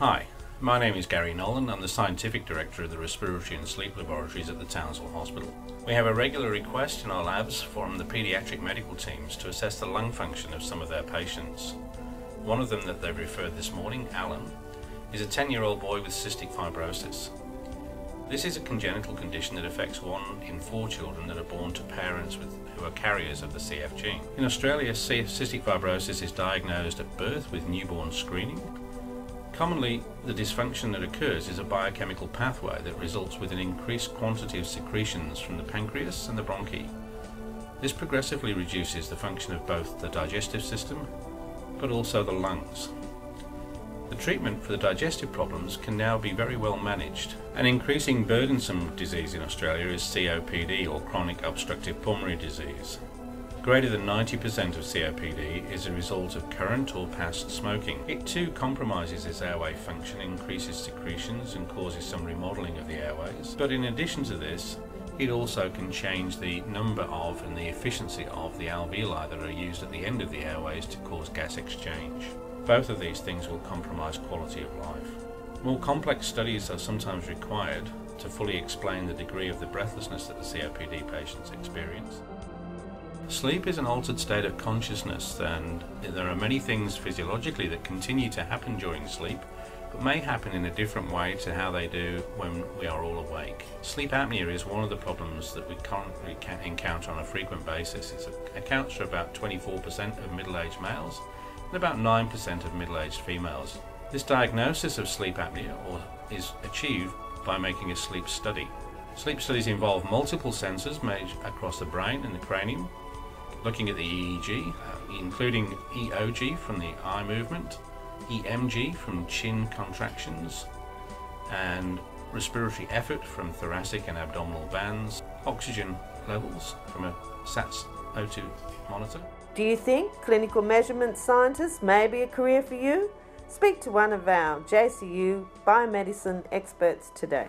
Hi, my name is Gary Nolan. I'm the Scientific Director of the Respiratory and Sleep Laboratories at the Townsville Hospital. We have a regular request in our labs from the paediatric medical teams to assess the lung function of some of their patients. One of them that they've referred this morning, Alan, is a 10 year old boy with cystic fibrosis. This is a congenital condition that affects one in four children that are born to parents with, who are carriers of the CF gene. In Australia, cystic fibrosis is diagnosed at birth with newborn screening. Commonly, the dysfunction that occurs is a biochemical pathway that results with an increased quantity of secretions from the pancreas and the bronchi. This progressively reduces the function of both the digestive system but also the lungs. The treatment for the digestive problems can now be very well managed. An increasing burdensome disease in Australia is COPD or chronic obstructive pulmonary disease. Greater than 90% of COPD is a result of current or past smoking. It too compromises its airway function, increases secretions and causes some remodelling of the airways. But in addition to this, it also can change the number of and the efficiency of the alveoli that are used at the end of the airways to cause gas exchange. Both of these things will compromise quality of life. More complex studies are sometimes required to fully explain the degree of the breathlessness that the COPD patients experience. Sleep is an altered state of consciousness and there are many things physiologically that continue to happen during sleep but may happen in a different way to how they do when we are all awake. Sleep apnea is one of the problems that we currently can encounter on a frequent basis. It accounts for about 24% of middle-aged males and about 9% of middle-aged females. This diagnosis of sleep apnea is achieved by making a sleep study. Sleep studies involve multiple sensors made across the brain and the cranium, looking at the EEG, uh, including EOG from the eye movement, EMG from chin contractions, and respiratory effort from thoracic and abdominal bands, oxygen levels from a SATS O2 monitor. Do you think clinical measurement scientist may be a career for you? Speak to one of our JCU biomedicine experts today.